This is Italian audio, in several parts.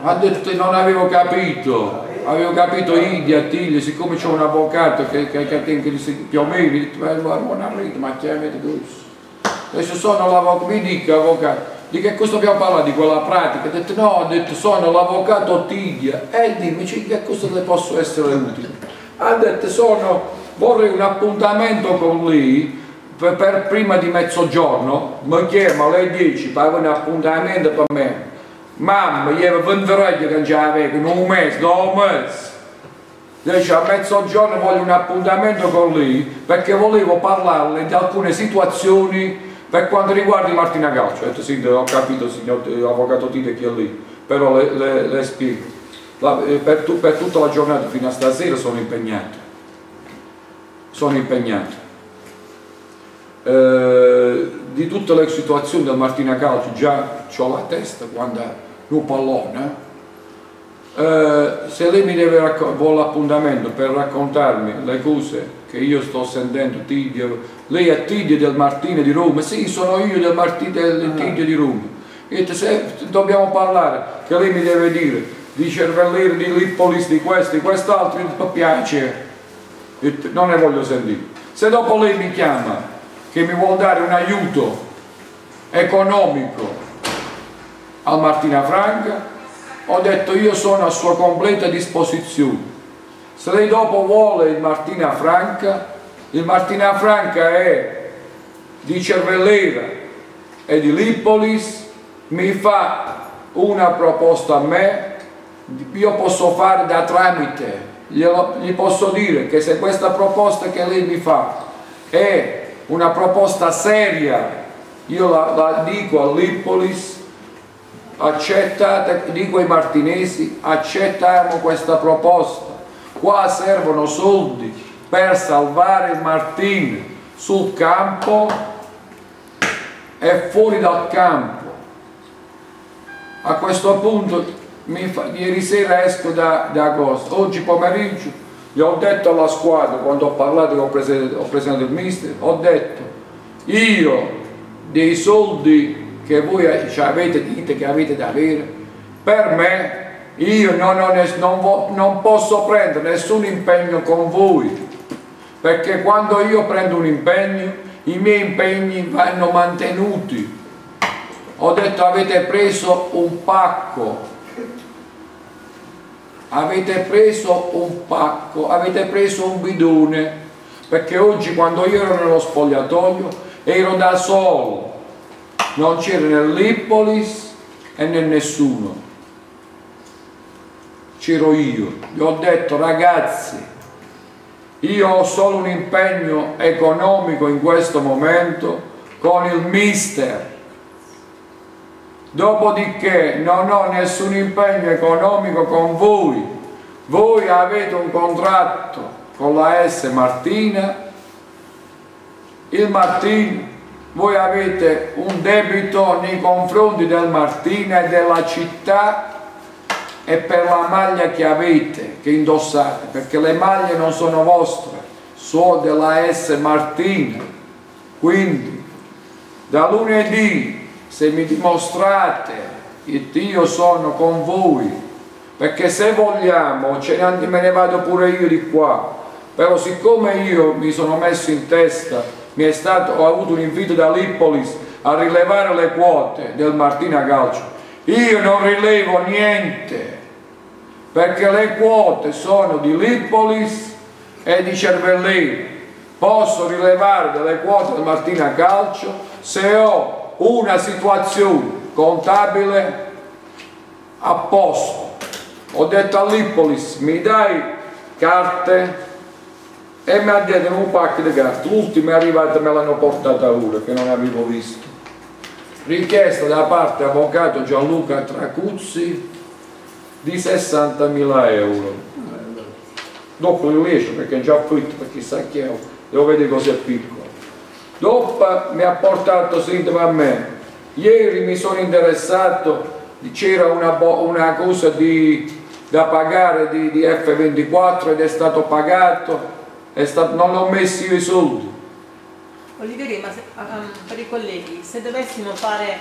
Ha detto che non avevo capito, avevo capito Idi, Attilio, siccome c'è un avvocato che, che, che tenga più o meno, detto, buona rete, ma chiamate questo. Adesso sono l'avvocato, mi dica avvocato, di che cosa abbiamo parlato? Di quella pratica? Ha detto no, ho detto sono l'avvocato Tidia. E dimmi, che cosa le posso essere utile? Ha detto sono, vorrei un appuntamento con lei per, per prima di mezzogiorno, mi chiama alle 10 per un appuntamento per me mamma, io venderei che già avevo, un mese, due mesi. Dice a mezzogiorno voglio un appuntamento con lui perché volevo parlarle di alcune situazioni per quanto riguarda Martina Calcio. Ho detto sì, ho capito signor avvocato Tite chi è lì, però le, le, le spiego. La, eh, per, tu, per, tutta la giornata fino a stasera sono impegnato. Sono impegnato. Eh, di tutte le situazioni del Martina Calcio già ho la testa quando un pallone eh, se lei mi deve vuole l'appuntamento per raccontarmi le cose che io sto sentendo Tidio, lei è Tidio del Martino di Roma? Sì sono io del Martino del ah. Tidio di Roma. E se dobbiamo parlare che lei mi deve dire di cervelliere di Lippolis di questo di quest'altro mi piace non ne voglio sentire. Se dopo lei mi chiama che mi vuole dare un aiuto economico al Martina Franca, ho detto io sono a sua completa disposizione. Se lei dopo vuole il Martina Franca, il Martina Franca è di Cervellera e di Lippolis, mi fa una proposta a me, io posso fare da tramite, gli posso dire che se questa proposta che lei mi fa è una proposta seria, io la, la dico all'Ippolis, accettate, dico ai martinesi, accettiamo questa proposta, qua servono soldi per salvare il Martino sul campo e fuori dal campo. A questo punto, fa, ieri sera esco da, da agosto, oggi pomeriggio gli ho detto alla squadra, quando ho parlato con il presidente del mister, ho detto, io dei soldi che voi cioè, avete, dite che avete da avere, per me io non, non, non, non posso prendere nessun impegno con voi, perché quando io prendo un impegno, i miei impegni vanno mantenuti. Ho detto avete preso un pacco. Avete preso un pacco, avete preso un bidone, perché oggi quando io ero nello spogliatoio ero da solo, non c'era né l'Ippolis e né nessuno, c'ero io, gli ho detto ragazzi, io ho solo un impegno economico in questo momento con il mister, Dopodiché non ho nessun impegno economico con voi, voi avete un contratto con la S Martina, il Martina, voi avete un debito nei confronti del Martina e della città e per la maglia che avete, che indossate, perché le maglie non sono vostre, sono della S Martina. Quindi da lunedì se mi dimostrate che io sono con voi, perché se vogliamo ne, me ne vado pure io di qua, però siccome io mi sono messo in testa, stato, ho avuto un invito da Lippolis a rilevare le quote del Martina Calcio, io non rilevo niente, perché le quote sono di Lippolis e di Cervellini, posso rilevare delle quote del Martina Calcio se ho una situazione contabile a posto. Ho detto all'Ippolis, mi dai carte e mi ha detto un pacco di carte. L'ultima è arrivata me l'hanno portata ora, che non avevo visto. Richiesta da parte avvocato Gianluca Tracuzzi di 60.000 euro. Dopo lo riesco perché è già affitto, perché sa che devo vedere cos'è piccolo. Dopo mi ha portato sintomo a me. Ieri mi sono interessato, c'era una, una, cosa di, da pagare di, di, F24 ed è stato pagato, è stato, non ho messo io i soldi. Olivieri, ma se, um, per i colleghi, se dovessimo fare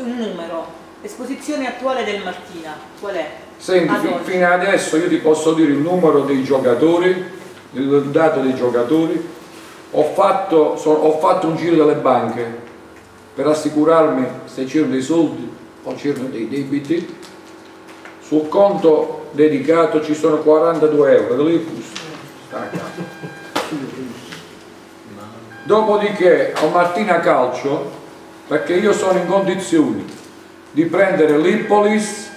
un numero L'esposizione attuale del Martina, qual è? Senti, Ad fino adesso io ti posso dire il numero dei giocatori, il dato dei giocatori. Ho fatto, so- ho fatto un giro delle banche per assicurarmi se c'erano dei soldi o c'erano dei debiti. Sul conto dedicato ci sono 42 euro, lì sta a capo. Dopodiché a Martina Calcio, perché io sono in condizioni di prendere l'Ippolis,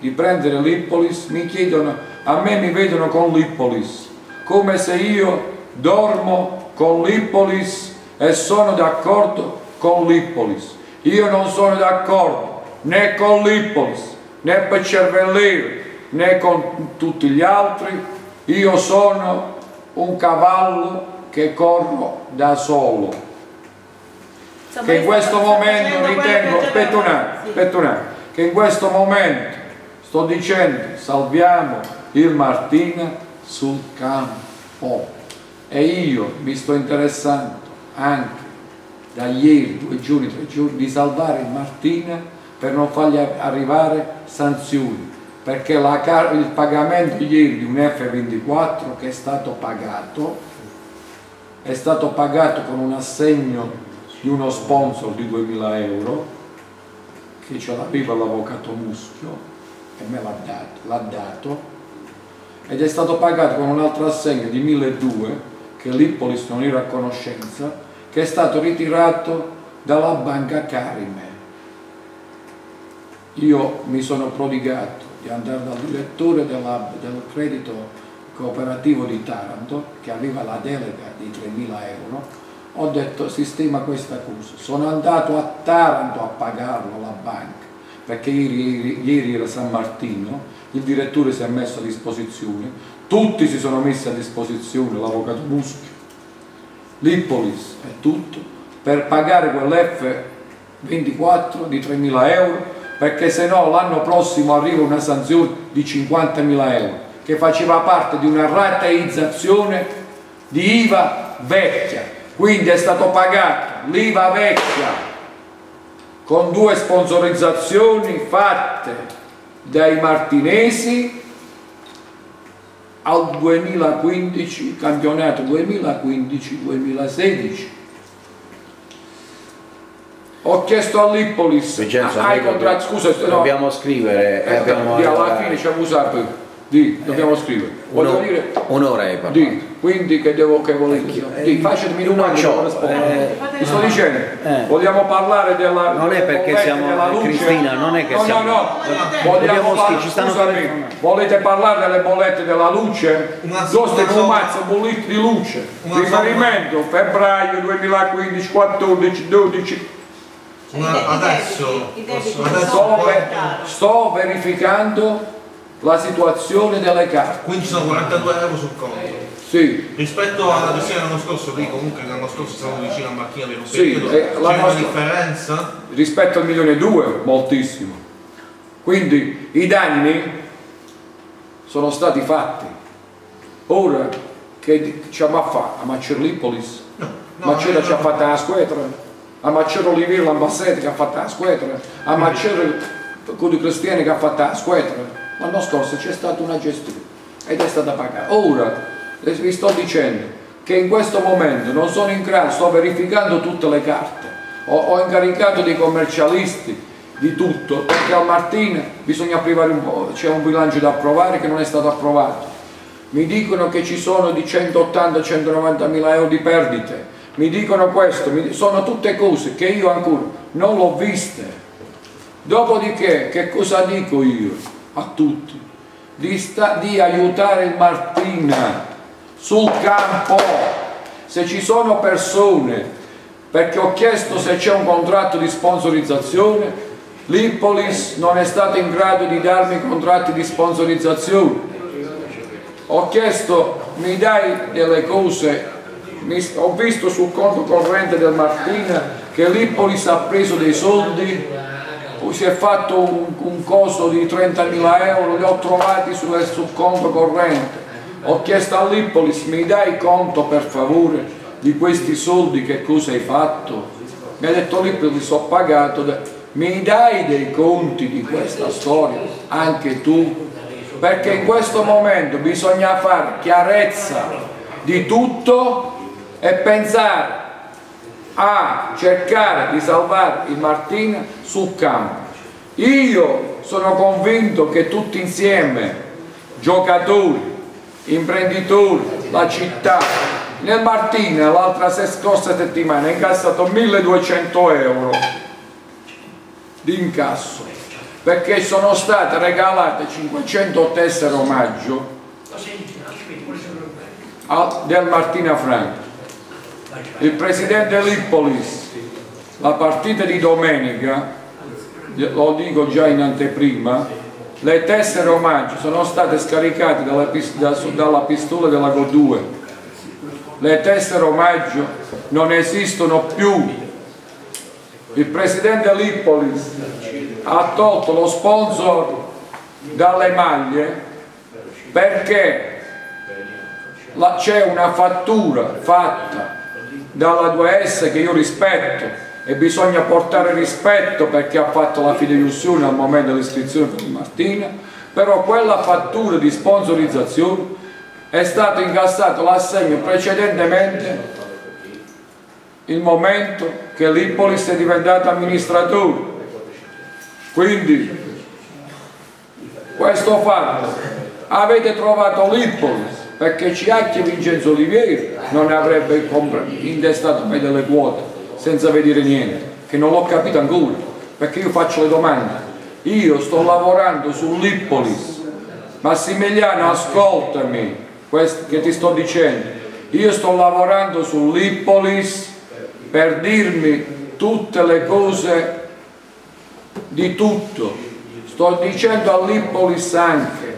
di prendere l'Ippolis, mi chiedono, a me mi vedono con l'Ippolis, come se io dormo con l'Ippolis e sono d'accordo con l'Ippolis. Io non sono d'accordo né con l'Ippolis, né per Cervelliere, né con tutti gli altri. Io sono un cavallo che corro da solo. Insomma, che in questo momento ritengo, attimo, sì. attimo, che in questo momento sto dicendo salviamo il Martina sul campo. E io mi sto interessando anche da ieri, due giorni, tre giorni, di salvare il Martina per non fargli arrivare sanzioni. Perché la il pagamento ieri di un F24 che è stato pagato è stato pagato con un assegno di uno sponsor di 2000 euro che ce l'aveva l'avvocato Muschio e me l'ha dato, l'ha dato ed è stato pagato con un altro assegno di 1200 che l'Ippolis non era a conoscenza che è stato ritirato dalla banca Carime. Io mi sono prodigato di andare dal direttore della- del credito cooperativo di Taranto che aveva la delega di 3.000 euro ho detto sistema questa cosa. Sono andato a Taranto a pagarlo la banca perché ieri, ieri- era San Martino il direttore si è messo a disposizione tutti si sono messi a disposizione l'avvocato Muschio l'Ippolis e tutto per pagare quell'F24 di 3.000 euro perché se no l'anno prossimo arriva una sanzione di 50.000 euro che faceva parte di una rateizzazione di IVA vecchia. Quindi è stato pagato l'IVA vecchia con due sponsorizzazioni fatte dai martinesi al 2015, campionato 2015-2016. Ho chiesto all'Ippolis, Vincenzo, hai noi contratto, scusa, no, dobbiamo scrivere e eh, abbiamo alla fine ci abbiamo usato, di, dobbiamo scrivere. Voglio uno- dire, un'ora hai parlato. di, quindi che devo, che volete dire? Eh, Di, facetemi non domande, rispondo. eh, Vi sto dicendo, eh. vogliamo parlare della... Non è perché siamo-? Cristina, non è che no, siamo- No, no, Dobbiamo vogliamo parlare, ci stanno scusami, telefonando. volete parlare delle bollette della luce? Una un mazzo bollette di luce. Riferimento febbraio 2015, 14, 12. Una- adesso, adesso Sto, ver- sto verificando la situazione delle carte. quindi sono 42 euro sul conto. Sì, Rispetto alla gestione dell'anno scorso, lì comunque l'anno scorso siamo vicini a Marchina per un Sì, eh, c'è una differenza? rispetto al milione e due, moltissimo. Quindi i danni sono stati fatti. Ora che ci ha fatto? A Macerlipolis? No, no, Macera no, ci ha no. fatta la squadra? A Macero Olivier Lambassete che ha fatto la squadra? A Macero Cudi Cristiani che ha fatto la squadra? L'anno scorso c'è stata una gestione ed è stata pagata. Ora vi sto dicendo che in questo momento non sono in grado, sto verificando tutte le carte, ho, ho incaricato dei commercialisti di tutto, perché a Martina bisogna approvare un po', c'è un bilancio da approvare che non è stato approvato. Mi dicono che ci sono di 180-190 mila euro di perdite, mi dicono questo, mi- sono tutte cose che io ancora non l'ho viste. Dopodiché, che cosa dico io a tutti? Di, sta- di aiutare il Martina sul campo. Se ci sono persone, perché ho chiesto se c'è un contratto di sponsorizzazione, l'Ippolis non è stato in grado di darmi contratti di sponsorizzazione. Ho chiesto, mi dai delle cose, mi- ho visto sul conto corrente del Martina che l'Ippolis ha preso dei soldi, si è fatto un, un coso di 30.000 euro, li ho trovati sul, sul conto corrente. Ho chiesto all'Ippolis, mi dai conto per favore di questi soldi, che cosa hai fatto? Mi ha detto l'Ippolis, ho pagato, mi dai dei conti di questa storia, anche tu? Perché in questo momento bisogna fare chiarezza di tutto e pensare a cercare di salvare il Martina sul campo. Io sono convinto che tutti insieme, giocatori, imprenditori, la città, nel Martina l'altra scorsa settimana ha incassato 1200 euro di incasso perché sono state regalate 500 tessere omaggio del Martina Franco il presidente Lippolis la partita di domenica lo dico già in anteprima le tessere omaggio sono state scaricate dalla, dalla pistola della Go2 le tessere omaggio non esistono più. Il presidente Lippolis ha tolto lo sponsor dalle maglie perché c'è una fattura fatta dalla 2S che io rispetto e bisogna portare rispetto perché ha fatto la fideiussione al momento dell'iscrizione il Martina però quella fattura di sponsorizzazione è stato incassato l'assegno precedentemente il momento che l'Ippolis è diventato amministratore. Quindi questo fatto avete trovato l'Ippolis perché Ciacchi Vincenzo Olivieri non avrebbe intestato mai delle quote senza vedere niente che non l'ho capito ancora perché io faccio le domande. Io sto lavorando sull'Ippolis Massimiliano ascoltami che ti sto dicendo. Io sto lavorando sull'Ippolis per dirmi tutte le cose di tutto. Sto dicendo all'Ippolis anche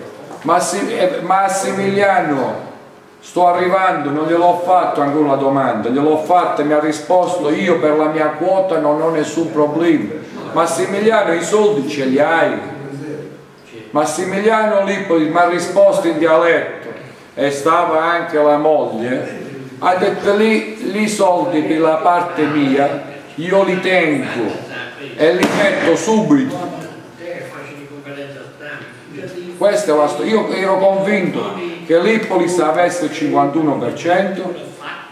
Massimiliano sto arrivando non gliel'ho fatto ancora una domanda gliel'ho fatta e mi ha risposto io per la mia quota non ho nessun problema. Massimiliano i soldi ce li hai? Massimiliano Lippolis mi ha risposto in dialetto e stava anche la moglie. Ha detto lì, lì soldi per la parte mia io li tengo e li metto subito questa è la storia io ero convinto che l'Ippolis avesse il 51%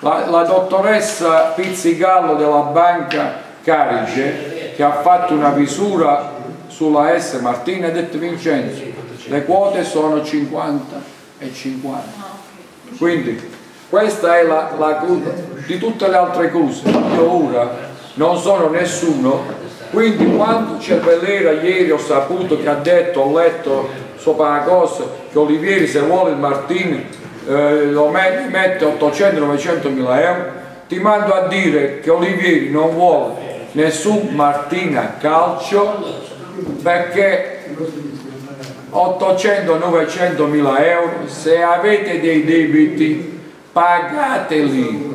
la, la dottoressa Pizzigallo della banca Carige che ha fatto una visura sulla S Martina ha detto Vincenzo le quote sono 50 e 50 quindi questa è la, la di tutte le altre cose. Io ora non sono nessuno, quindi quando Cervellera ieri ho saputo che ha detto, ho letto cosa, che Olivieri se vuole il Martini eh, lo mette, mette 800-900 mila euro, ti mando a dire che Olivieri non vuole nessun Martina calcio perché 800-900 mila euro se avete dei debiti pagateli.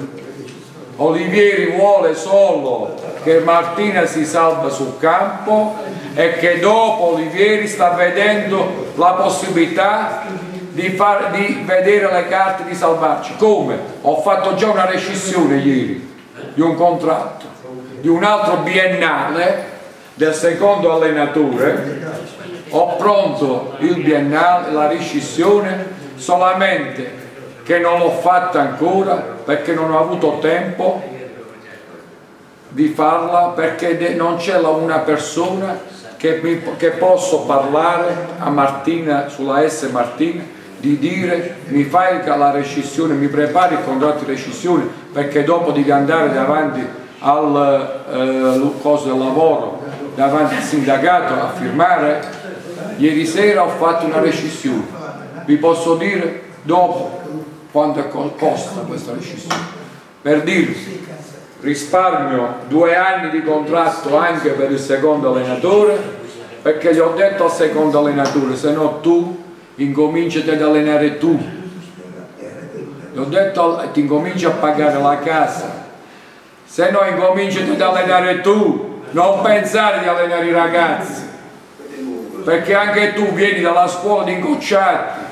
Olivieri vuole solo che Martina si salva sul campo e che dopo Olivieri sta vedendo la possibilità di, far, di vedere le carte di salvarci. Come? Ho fatto già una rescissione ieri di un contratto, di un altro biennale del secondo allenatore, ho pronto il biennale, la rescissione solamente che non l'ho fatta ancora perché non ho avuto tempo di farla perché non c'è una persona che, mi, che posso parlare a Martina sulla S Martina di dire mi fai la rescissione, mi prepari il contratto di rescissione perché dopo devi andare davanti al eh, coso del lavoro, davanti al sindacato a firmare. Ieri sera ho fatto una rescissione, vi posso dire dopo quanto costa questa rescissione. Per dirvi, risparmio due anni di contratto anche per il secondo allenatore, perché gli ho detto al secondo allenatore, se no tu incominciati ad allenare tu. Gli ho detto, ti incominci a pagare la casa, se no incominciati ad allenare tu, non pensare di allenare i ragazzi, perché anche tu vieni dalla scuola di incocciati,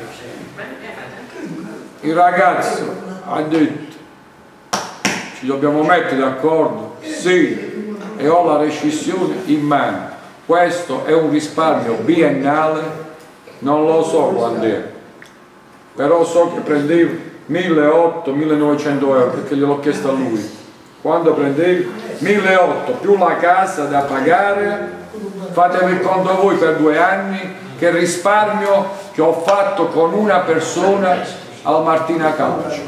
il ragazzo ha detto ci dobbiamo mettere d'accordo sì e ho la rescissione in mano. Questo è un risparmio biennale, non lo so quando è, però so che prendevo 1.800-1.900 euro perché gliel'ho chiesto a lui. Quando prendevi 1.800 più la casa da pagare, fatevi il conto voi per due anni che risparmio che ho fatto con una persona al Martina Calcio.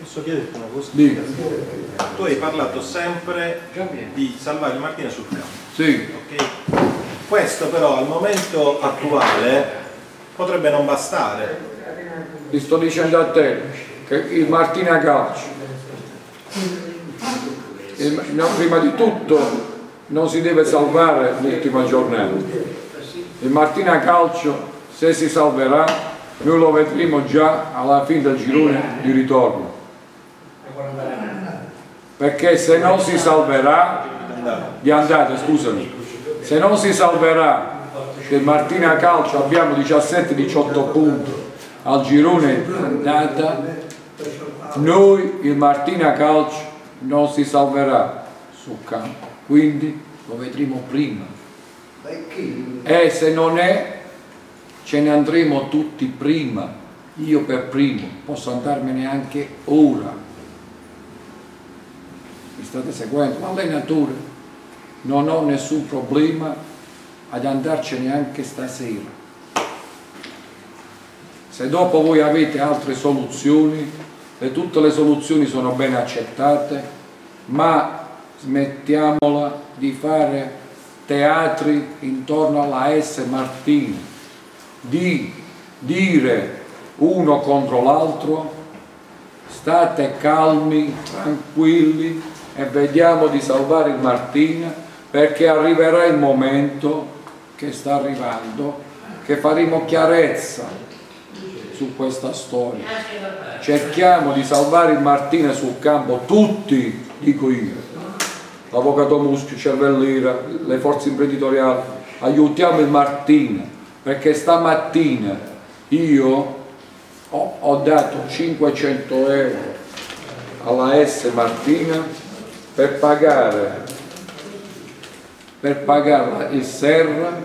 Posso chiederti una cosa? Dica. Tu hai parlato sempre di salvare il Martina sul campo, Sì, ok? Questo però al momento attuale potrebbe non bastare. ti sto dicendo a te che il Martina Calcio, il- no, prima di tutto non si deve salvare l'ultima giornata. Il Martina Calcio, se si salverà, noi lo vedremo già alla fine del girone di ritorno. Perché se non si salverà, di andata, scusami, se non si salverà del Martina Calcio abbiamo 17-18 punti al girone andata, noi il Martina Calcio non si salverà sul campo, quindi lo vedremo prima. E se non è, ce ne andremo tutti prima, io per primo, posso andarmene anche ora. Mi state seguendo? L'allenatore non ho nessun problema ad andarcene anche stasera. Se dopo voi avete altre soluzioni, e tutte le soluzioni sono ben accettate, ma smettiamola di fare teatri intorno alla S Martini, di dire uno contro l'altro, state calmi, tranquilli e vediamo di salvare il Martina perché arriverà il momento che sta arrivando che faremo chiarezza su questa storia. Cerchiamo di salvare il Martina sul campo, tutti, dico io, l'avvocato Muschi, Cervellira, le forze imprenditoriali, aiutiamo il Martina perché stamattina io ho, ho dato 500 euro alla S Martina per pagare per pagare il Serra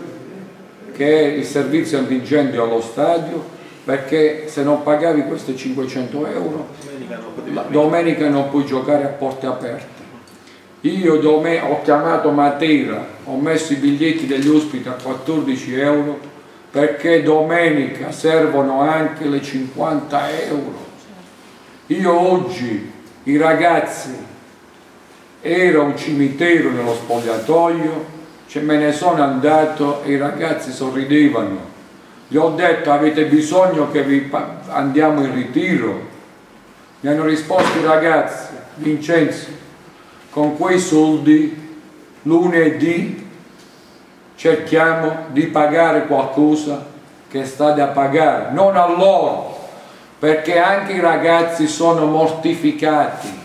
che è il servizio antincendio allo stadio perché se non pagavi questi 500 euro Domenica non domenica non puoi giocare a porte aperte. Io ho chiamato Matera, ho messo i biglietti degli ospiti a 14 euro perché domenica servono anche le 50 euro. Io oggi i ragazzi era un cimitero nello spogliatoio, cioè me ne sono andato e i ragazzi sorridevano. Gli ho detto avete bisogno che vi andiamo in ritiro. Mi hanno risposto i ragazzi, Vincenzo, con quei soldi lunedì cerchiamo di pagare qualcosa che sta da pagare, non a loro, perché anche i ragazzi sono mortificati.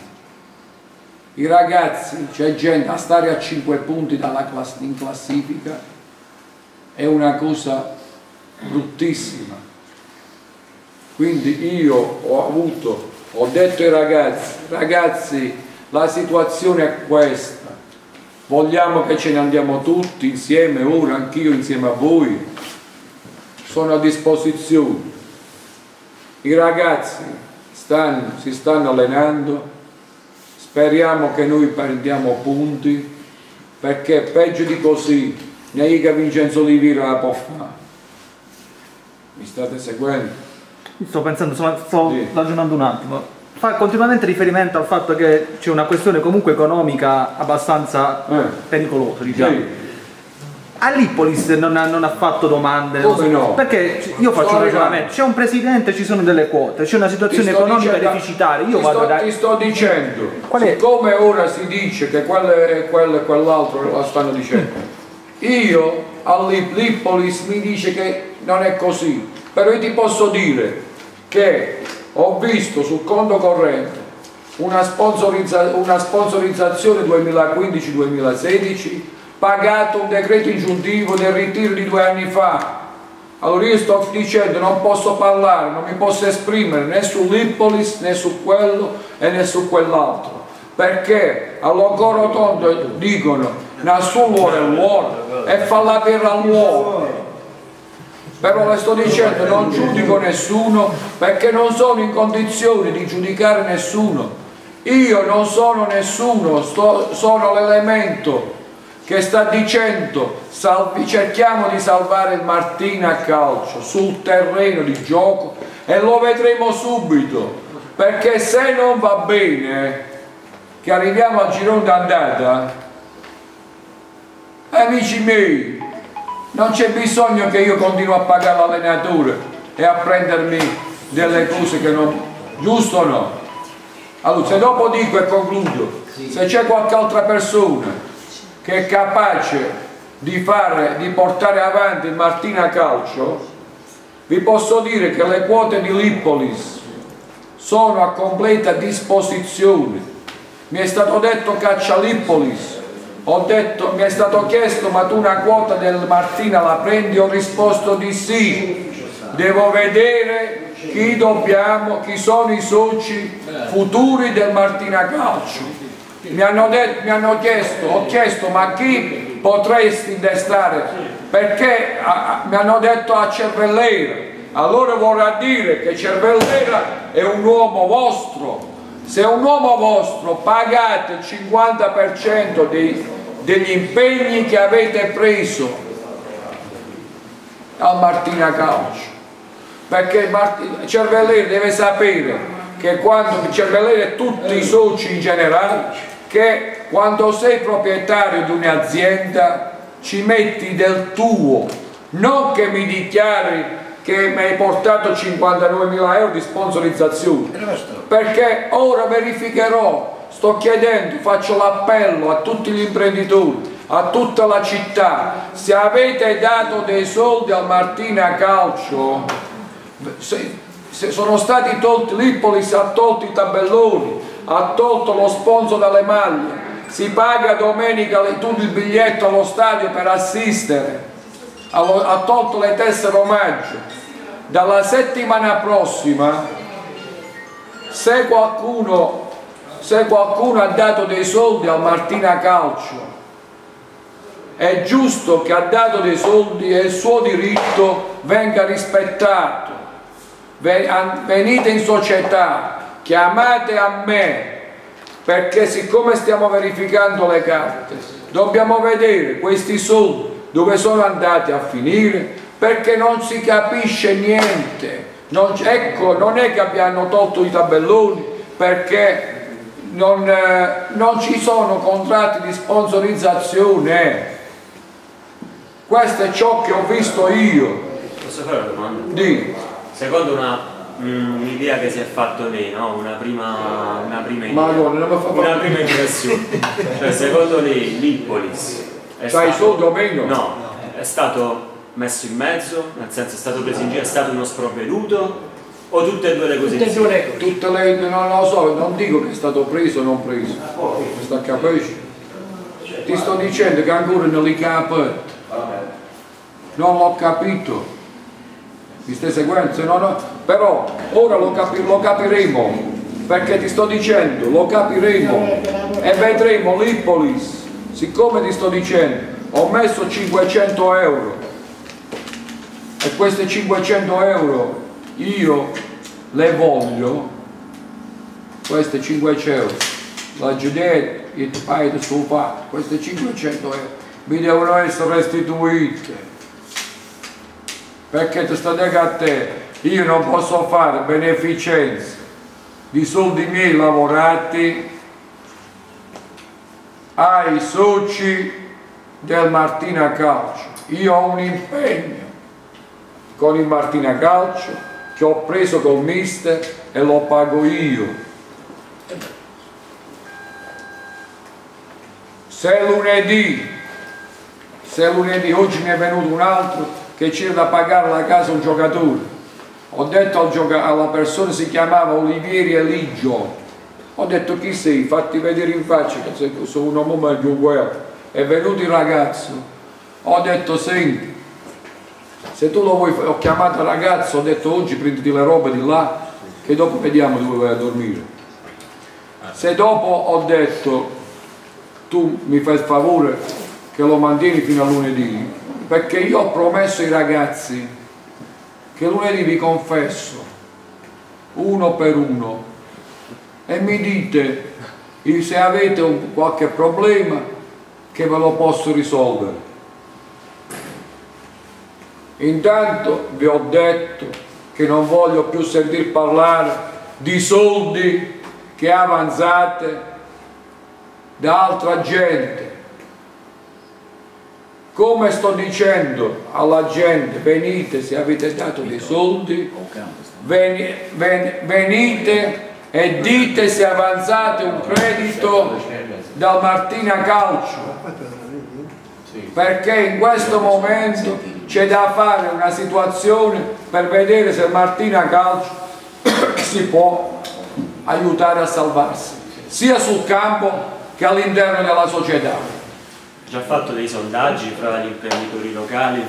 I ragazzi, c'è gente a stare a 5 punti class- in classifica, è una cosa bruttissima. Quindi io ho avuto, ho detto ai ragazzi, ragazzi la situazione è questa, vogliamo che ce ne andiamo tutti insieme ora, anch'io insieme a voi, sono a disposizione. I ragazzi stanno, si stanno allenando, speriamo che noi prendiamo punti, perché peggio di così neanche Vincenzo Livira la può fare. Mi state seguendo? Sto pensando, sto, sto Sì. ragionando un attimo. Fa continuamente riferimento al fatto che c'è una questione comunque economica abbastanza Eh. pericolosa, diciamo. Sì. All'Ippolis non ha, non ha fatto domande. Come no? Perché io faccio un ragionamento, c'è un presidente, ci sono delle quote, c'è una situazione economica dicendo- deficitaria. Io ti vado sto, da. ti sto dicendo, Qual è? siccome ora si dice che quello e quello quell'altro la stanno dicendo, io all'Ippolis mi dice che non è così, però io ti posso dire che ho visto sul conto corrente una, sponsorizza- una sponsorizzazione 2015-2016 pagato un decreto ingiuntivo del ritiro di due anni fa allora io sto dicendo non posso parlare, non mi posso esprimere né sull'Ippolis né su quello e né su quell'altro perché all'Ocoro Rotondo dicono nasconde l'uomo e fa la terra all'uomo. Però le sto dicendo, non giudico nessuno perché non sono in condizione di giudicare nessuno. Io non sono nessuno, sto- sono l'elemento che sta dicendo salvi- cerchiamo di salvare il Martina a calcio sul terreno di gioco e lo vedremo subito perché se non va bene che arriviamo al girone d'andata amici miei non c'è bisogno che io continui a pagare l'allenatore e a prendermi delle cose che non giusto o no? Allora se dopo dico e concludo se c'è qualche altra persona che è capace di, fare, di portare avanti Martina Calcio, vi posso dire che le quote di Lippolis sono a completa disposizione. Mi è stato detto caccia Lippolis, detto, mi è stato chiesto ma tu una quota del Martina la prendi? Ho risposto di sì. Devo vedere chi dobbiamo, chi sono i soci futuri del Martina Calcio mi hanno, detto, mi hanno chiesto, ho chiesto ma chi potresti destare? Perché a, a, mi hanno detto a Cervellera. Allora vorrà dire che Cervellera è un uomo vostro. Se è un uomo vostro pagate il 50% dei, degli impegni che avete preso al Martina Calcio. Perché Mart- Cervellera deve sapere che quando Cervellera e tutti i soci in generale che quando sei proprietario di un'azienda ci metti del tuo, non che mi dichiari che mi hai portato 59.000 euro di sponsorizzazione, perché ora verificherò, sto chiedendo, faccio l'appello a tutti gli imprenditori, a tutta la città, se avete dato dei soldi al Martina Calcio, se, se sono stati tolti, Lippolis ha tolto i tabelloni, ha tolto lo sponsor dalle maglie, si paga domenica tutto il biglietto allo stadio per assistere, ha tolto le tessere omaggio. Dalla settimana prossima, se qualcuno, se qualcuno ha dato dei soldi al Martina Calcio, è giusto che ha dato dei soldi e il suo diritto venga rispettato. Venite in società, chiamate a me perché siccome stiamo verificando le carte dobbiamo vedere questi soldi dove sono andati a finire perché non si capisce niente non, ecco non è che abbiano tolto i tabelloni perché non, eh, non ci sono contratti di sponsorizzazione questo è ciò che ho visto io posso fare una domanda? Dì. secondo una un'idea che si è fatto lei, no? una, prima, una, prima idea, Madonna, una prima impressione. cioè, secondo lei l'Ippolis è C'hai i soldi o meno? No, è stato messo in mezzo, nel senso è stato preso in giro, è stato uno sprovveduto o tutte e due le cose Tutte e due le cose. Tutte le, non lo so, non dico che è stato preso o non preso, mi sta capisci? Ti sto dicendo che ancora non li capito, non l'ho capito mi stai seguendo? Se no, no. Però ora lo, capi, lo capiremo, perché ti sto dicendo, lo capiremo. E vedremo l'Ippolis, siccome ti sto dicendo, ho messo 500 euro. E questi 500 euro io le voglio, queste 500 euro, la Giudietta, il suo padre, queste 500 euro mi devono essere restituite perché ti sto dicendo a te io non posso fare beneficenza di soldi miei lavorati ai soci del Martina Calcio. Io ho un impegno con il Martina Calcio che ho preso col mister e lo pago io. Se lunedì se lunedì oggi mi è venuto un altro che c'era da pagare la casa un giocatore. Ho detto al gioca alla persona, si chiamava Olivieri Eligio, ho detto chi sei, fatti vedere in faccia che sono un uomo meglio uguale. È venuto il ragazzo, ho detto senti, se tu lo vuoi, ho chiamato il ragazzo, ho detto oggi prenditi le robe di là, che dopo vediamo dove vai a dormire. Se dopo ho detto tu mi fai il favore che lo mantieni fino a lunedì, perché io ho promesso ai ragazzi che lunedì vi confesso uno per uno e mi dite se avete un, qualche problema che ve lo posso risolvere. Intanto vi ho detto che non voglio più sentir parlare di soldi che avanzate da altra gente. Come sto dicendo alla gente, venite se avete dato dei soldi, veni- ven- venite e dite se avanzate un credito dal Martina Calcio. Perché in questo momento c'è da fare una situazione per vedere se Martina Calcio si può aiutare a salvarsi sia sul campo che all'interno della società Già fatto dei sondaggi fra gli imprenditori locali?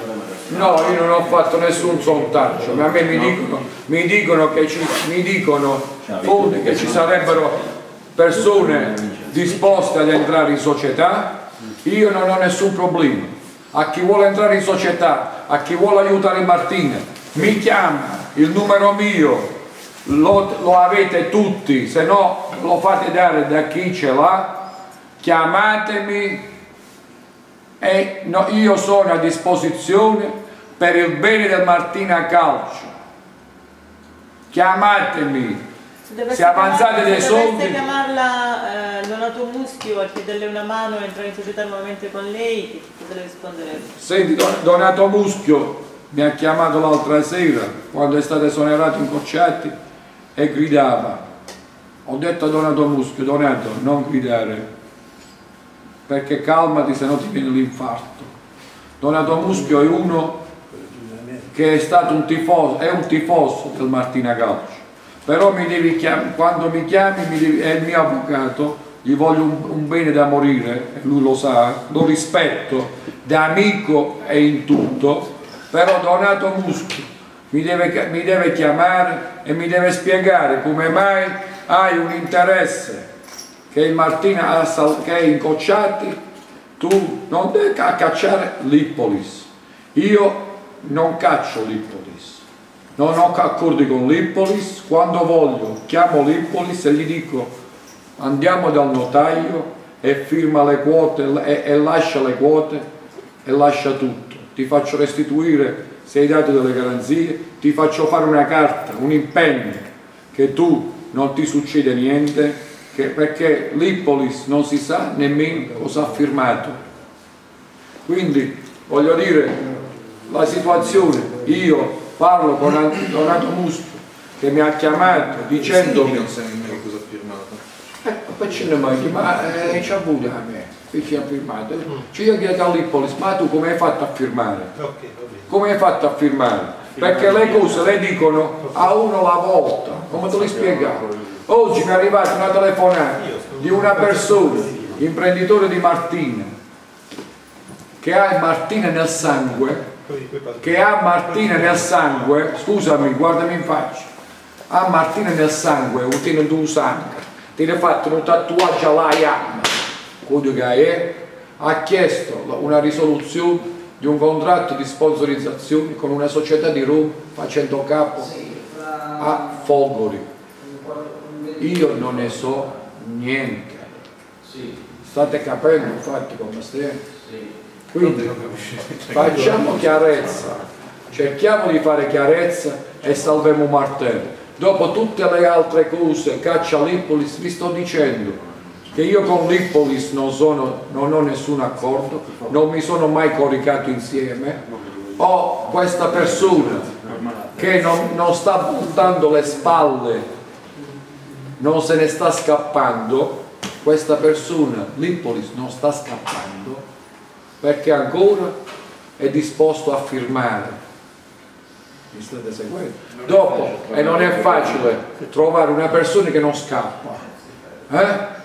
No, io non ho fatto nessun sondaggio, ma a me mi dicono, mi dicono che ci, mi dicono fonti che ci sarebbero persone disposte ad entrare in società, io non ho nessun problema. A chi vuole entrare in società, a chi vuole aiutare Martina, mi chiama, il numero mio lo, lo avete tutti, se no lo fate dare da chi ce l'ha, chiamatemi e no, io sono a disposizione per il bene del Martina Calcio. Chiamatemi, se avanzate dei se soldi, dovesse chiamarla eh, Donato Muschio a chiederle una mano e entrare in società nuovamente con lei, cosa le risponderebbe? senti Don- Donato Muschio mi ha chiamato l'altra sera quando è stato esonerato in Cocciati e gridava. Ho detto a Donato Muschio, Donato, non gridare, perché calmati se no ti viene l'infarto. Donato Muschio è uno che è stato un tifoso, è un tifoso del Martina Calcio, però mi devi chiam- quando mi chiami mi devi- è il mio avvocato, gli voglio un, un bene da morire, lui lo sa, lo rispetto da amico e in tutto, però Donato Muschio mi deve, mi deve chiamare e mi deve spiegare come mai hai un interesse che il Martina ha sal- che è in Cocciati, tu non devi ca- cacciare l'Ippolis. Io non caccio l'Ippolis, non ho accordi con l'Ippolis, quando voglio chiamo l'Ippolis e gli dico andiamo dal notaio e firma le quote e, e lascia le quote e lascia tutto. Ti faccio restituire se hai dato delle garanzie, ti faccio fare una carta, un impegno che tu non ti succede niente, che- perché l'Ippolis non si sa nemmeno cosa ha firmato. Quindi voglio dire, la situazione, io parlo con Donato Muschio che mi ha chiamato dicendomi non sai nemmeno cosa ha firmato. eh, poi ce ne mai, ma eh, ci ha avuto a me, qui ci ha firmato. Ci ha chiesto all'Ippolis, ma tu come hai fatto a firmare? Come hai fatto a firmare? Perché le cose le dicono a uno alla volta, come te le spiegavo? Oggi mi è arrivata una telefonata di una persona, imprenditore di Martina, che ha il Martina nel sangue, che ha Martina nel sangue, scusami, guardami in faccia, ha Martina nel sangue, un tiene tu sangue, ti ne fatto un tatuaggio alla iamma, quello che è, ha chiesto una risoluzione di un contratto di sponsorizzazione con una società di Roma facendo capo a Folgori. Io non ne so niente. State capendo infatti come stiamo? Quindi facciamo chiarezza, cerchiamo di fare chiarezza e salviamo Martello. Dopo tutte le altre cose, caccia l'Ippolis, vi sto dicendo che io con l'Ippolis non, sono- non ho nessun accordo, non mi sono mai coricato insieme, ho questa persona che non, non sta puntando le spalle, non se ne sta scappando, questa persona, l'Ippolis, non sta scappando perché ancora è disposto a firmare. Mi state seguendo? Dopo, e non è facile trovare una persona che non scappa. Eh?